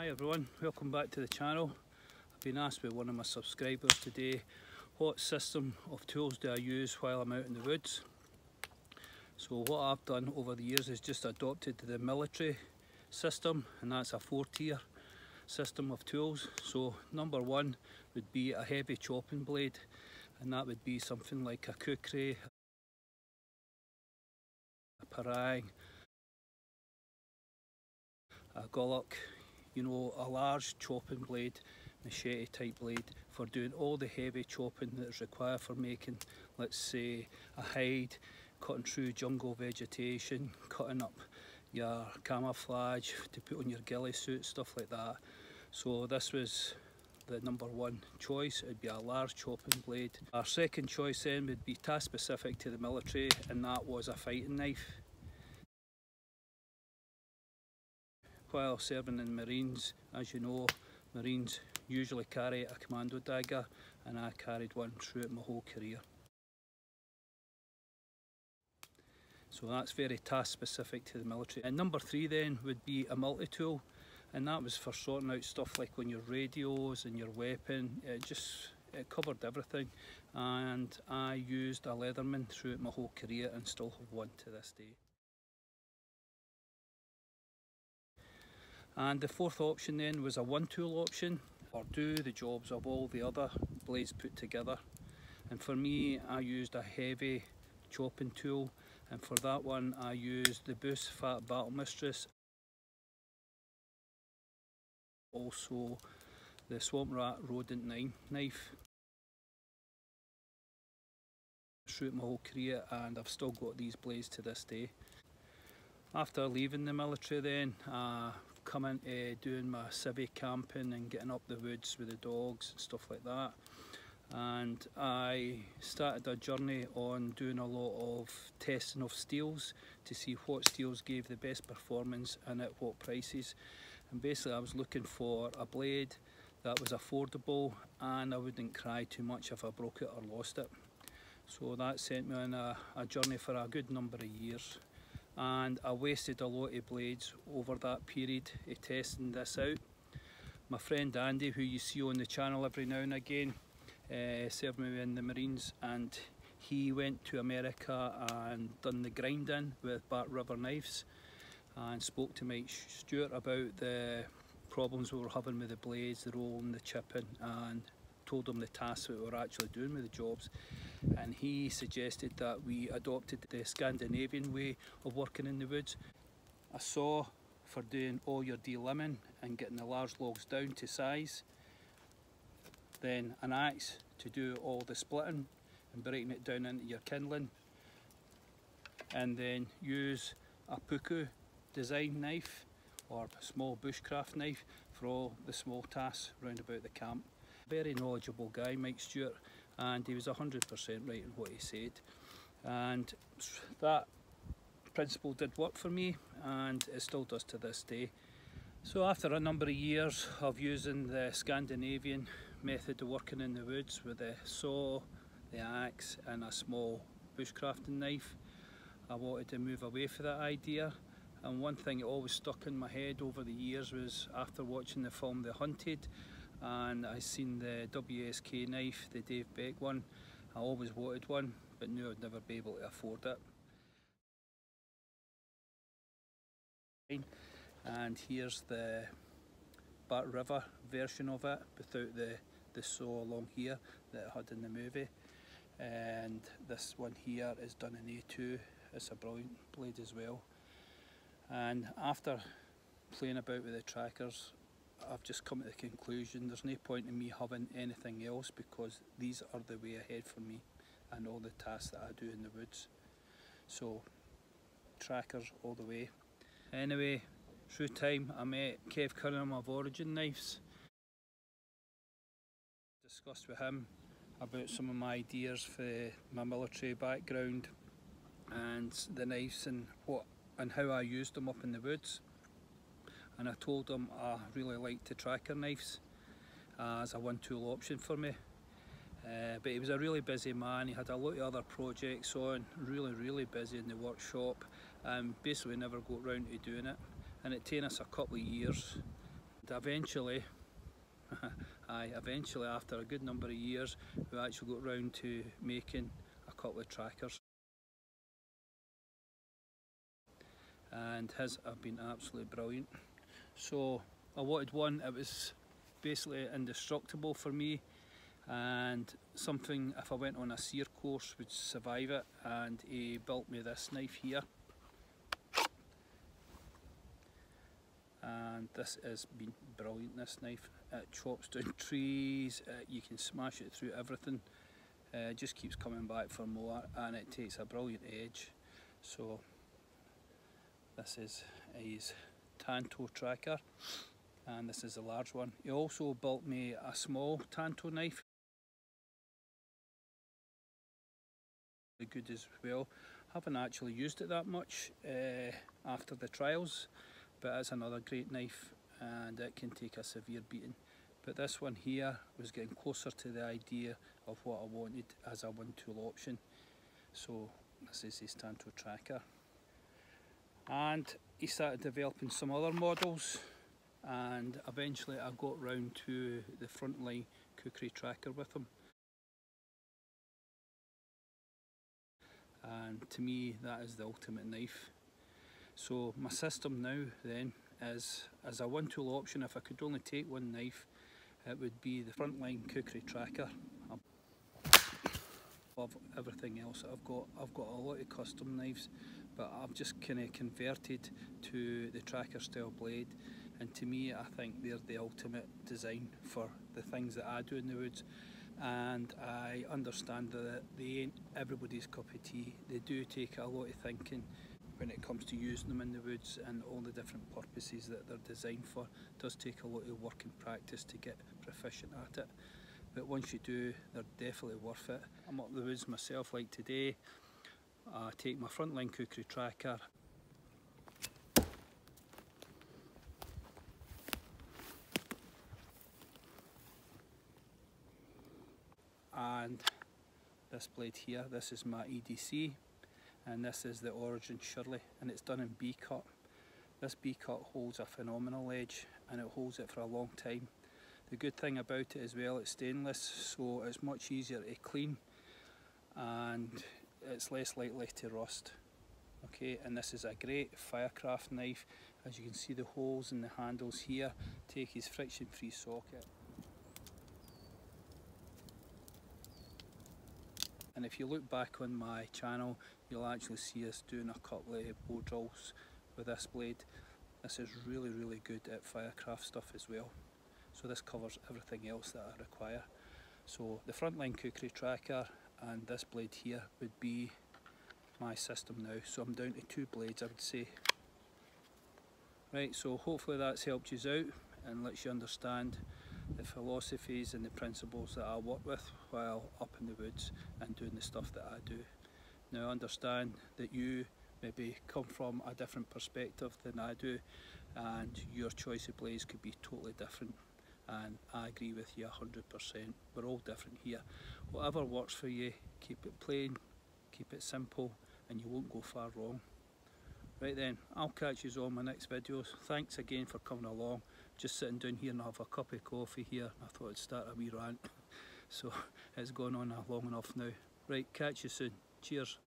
Hi everyone, welcome back to the channel. I've been asked by one of my subscribers today what system of tools do I use while I'm out in the woods. So what I've done over the years is just adopted the military system and that's a four tier system of tools. So number one would be a heavy chopping blade and that would be something like a kukri, a parang, a golok, you know, a large chopping blade, machete type blade for doing all the heavy chopping that is required for making, let's say, a hide, cutting through jungle vegetation, cutting up your camouflage to put on your ghillie suit, stuff like that. So this was the number one choice, it'd be a large chopping blade. Our second choice then would be task specific to the military and that was a fighting knife. While serving in Marines, as you know, Marines usually carry a commando dagger and I carried one throughout my whole career. So that's very task specific to the military. And number three then would be a multi-tool and that was for sorting out stuff like on your radios and your weapon. It just it covered everything and I used a Leatherman throughout my whole career and still have one to this day. And the fourth option then was a one tool option or do the jobs of all the other blades put together. And for me, I used a heavy chopping tool and for that one I used the Busse Fat Battle Mistress also the Swamp Rat Rodent 9 knife throughout my whole career and I've still got these blades to this day. After leaving the military then, uh, coming into doing my civvy camping and getting up the woods with the dogs and stuff like that. And I started a journey on doing a lot of testing of steels to see what steels gave the best performance and at what prices. And basically I was looking for a blade that was affordable and I wouldn't cry too much if I broke it or lost it. So that sent me on a, a journey for a good number of years and I wasted a lot of blades over that period of testing this out. My friend Andy, who you see on the channel every now and again, uh, served me in the Marines and he went to America and done the grinding with Bark River knives and spoke to Mike Stewart about the problems we were having with the blades, the rolling, the chipping and told him the tasks we were actually doing with the jobs and he suggested that we adopted the Scandinavian way of working in the woods. A saw for doing all your delimbing and getting the large logs down to size. Then an axe to do all the splitting and breaking it down into your kindling. And then use a puukko design knife or a small bushcraft knife for all the small tasks round about the camp. Very knowledgeable guy, Mike Stewart, and he was 100% right in what he said. And that principle did work for me and it still does to this day. So after a number of years of using the Scandinavian method of working in the woods with the saw, the axe and a small bushcrafting knife, I wanted to move away from that idea and one thing that always stuck in my head over the years was after watching the film The Hunted and I seen the WSK knife, the Dave Beck one. I always wanted one but knew I'd never be able to afford it. And here's the Bark River version of it without the, the saw along here that I had in the movie. And this one here is done in A2. It's a brilliant blade as well. And after playing about with the trackers, I've just come to the conclusion there's no point in me having anything else because these are the way ahead for me and all the tasks that I do in the woods. So trackers all the way. Anyway, through time I met Kev Cunningham of Origin Knives. Discussed with him about some of my ideas for my military background and the knives and what and how I used them up in the woods and I told him I really liked the tracker knives as a one tool option for me uh, but he was a really busy man, he had a lot of other projects on, really really busy in the workshop and basically never got round to doing it and it took us a couple of years eventually, I eventually after a good number of years we actually got round to making a couple of trackers. And his have been absolutely brilliant. So I wanted one that was basically indestructible for me and something if I went on a SERE course would survive it and he built me this knife here. And this has been brilliant this knife. It chops down trees uh, you can smash it through everything. Uh, it just keeps coming back for more and it takes a brilliant edge so this is his Tanto tracker and this is a large one. He also built me a small Tanto knife good as well. Haven't actually used it that much uh, after the trials, but it's another great knife and it can take a severe beating. But this one here was getting closer to the idea of what I wanted as a one tool option. So this is his Tanto tracker. And he started developing some other models and eventually I got round to the frontline kukri tracker with him. and to me that is the ultimate knife. So my system now then is as a one tool option if I could only take one knife it would be the frontline kukri tracker. Of everything else I've got, I've got a lot of custom knives but I've just kind of converted to the tracker style blade and to me I think they're the ultimate design for the things that I do in the woods and I understand that they ain't everybody's cup of tea. They do take a lot of thinking when it comes to using them in the woods and all the different purposes that they're designed for. It does take a lot of work and practice to get proficient at it. But once you do, they're definitely worth it. I'm up the woods myself like today. I take my frontline kukri tracker and this blade here, this is my EDC and this is the Origin Shirley and it's done in B cut. This B cut holds a phenomenal edge and it holds it for a long time. The good thing about it as well, it's stainless so it's much easier to clean and it's less likely to rust. Okay, and this is a great firecraft knife. As you can see the holes in the handles here take his friction free socket. and if you look back on my channel you'll actually see us doing a couple of bow drills with this blade this is really really good at firecraft stuff as well so this covers everything else that I require. So the frontline kukri tracker and this blade here would be my system now. So I'm down to two blades I would say. Right so hopefully that's helped you out and lets you understand the philosophies and the principles that I work with while up in the woods and doing the stuff that I do. Now understand that you maybe come from a different perspective than I do and your choice of blaze could be totally different and I agree with you 100%. We're all different here. Whatever works for you, keep it plain, keep it simple and you won't go far wrong. Right then, I'll catch you on my next videos. Thanks again for coming along just sitting down here and have a cup of coffee here. I thought I'd start a wee rant. So it's gone on long enough now. Right, catch you soon. Cheers.